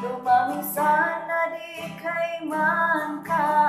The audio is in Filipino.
Dumami sana di kay mangkay